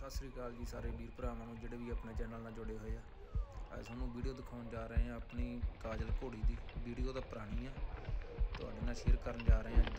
ਸਤਿ ਸ੍ਰੀ ਅਕਾਲ ਜੀ ਸਾਰੇ ਵੀਰ ਭਰਾਵਾਂ ਨੂੰ, ਜਿਹੜੇ ਵੀ ਆਪਣੇ ਚੈਨਲ ਨਾਲ ਜੁੜੇ ਹੋਏ ਆ। ਅੱਜ ਤੁਹਾਨੂੰ ਵੀਡੀਓ ਦਿਖਾਉਣ ਜਾ ਰਹੇ ਹਾਂ ਆਪਣੀ ਕਾਜਲ ਘੋੜੀ ਦੀ। ਵੀਡੀਓ ਤਾਂ ਪੁਰਾਣੀ ਆ। ਤੁਹਾਡੇ ਨਾਲ ਸ਼ੇਅਰ ਕਰਨ ਜਾ ਰਹੇ ਹਾਂ ਅੱਜ